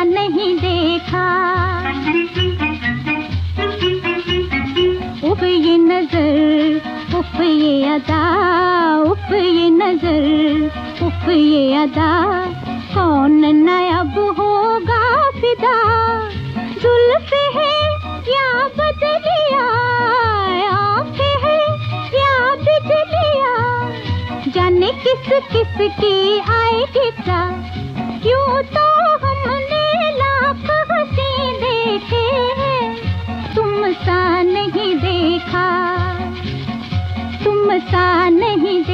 नहीं देखा। उफ ये नज़र, उफ ये अदा, उफ ये नज़र, उफ ये अदा। कौन नयाब होगा फिदा? जुल्फ है क्या बदलिया? है या बिजलिया? जाने किस किस की आएगी क्यों तो सा नहीं देखा तुम सा नहीं देखा